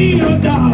be a dog.